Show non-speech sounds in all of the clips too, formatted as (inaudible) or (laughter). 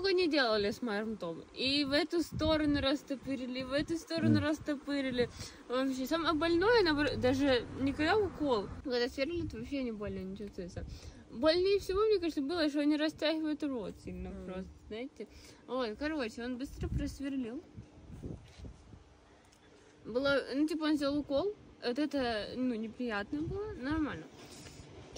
только не делали с моим ртом. И в эту сторону растопырили, в эту сторону растопырили. Вообще, самое больное, наоборот, даже не когда укол, когда сверлят, вообще не больно не чувствуется. Больнее всего, мне кажется, было, что они растягивают рот сильно Мгм. просто, знаете. Вот, короче, он быстро просверлил. Было, ну, типа, он сделал укол, вот это, ну, неприятно было, нормально.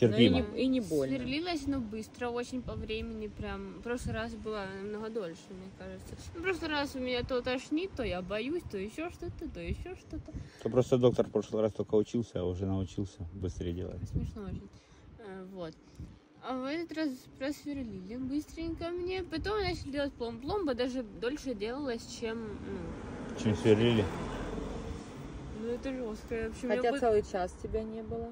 Ну, и, Терпимо. не, и не больно. Сверлилась, но быстро, очень по времени, прям. В прошлый раз было намного дольше, мне кажется. Ну, В прошлый раз у меня то тошнит, то я боюсь, то еще что-то, то еще что-то. То просто доктор в прошлый раз только учился, а уже научился быстрее делать. Смешно очень. Э, Вот. А в этот раз просверлили быстренько мне. Потом начали делать пломб. Пломба даже дольше делалась, чем... Ну, Чем сверлили? ну это жестко. В общем, Хотя бы- целый час тебя не было.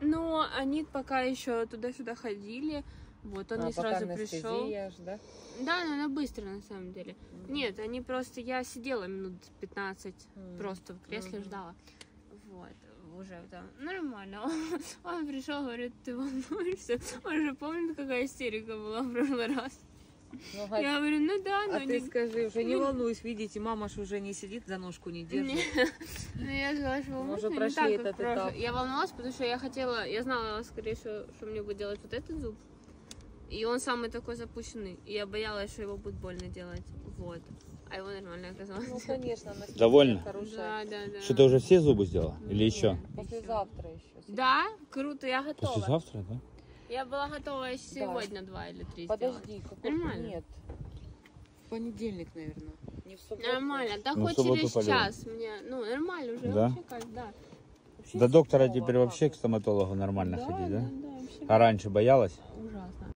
Но они пока еще туда-сюда ходили. Вот, он а не сразу пришел. да? Да, но она быстро на самом деле. Нет, они просто... Я сидела минут 15 М. просто в кресле Мгм. ждала. Вот, уже там нормально. Он пришел, говорит, ты волнуешься? Он же помнит, какая истерика была в прошлый раз. Ну, Гать, Я говорю, ну да, но а ты не... скажи, уже не волнуюсь, видите, мама ж уже не сидит, за ножку не держит. Не. (laughs) Ну, я сказала, что волнуюсь, уже но не прошли так, этот этап. Я волновалась, потому что я хотела, я знала, скорее всего, что мне будет делать вот этот зуб. И он самый такой запущенный. И я боялась, что его будет больно делать. Вот. А его нормально оказалось. Ну, конечно, хорошая. Да, да, да. Что ты уже все зубы сделала? Или еще? Послезавтра еще. Да, круто, я готова. Послезавтра, да? Я была готова сегодня два или три сделать. Подожди, какой Нормально. нет. В понедельник, наверное. Не в субботу. Нормально, да Ну, в хоть субботу через час мне, ну нормально уже, Да? вообще как, да. Вообще До доктора здорово, теперь вообще к стоматологу нормально да, ходить, да, да? да, вообще А раньше боялась? ужасно.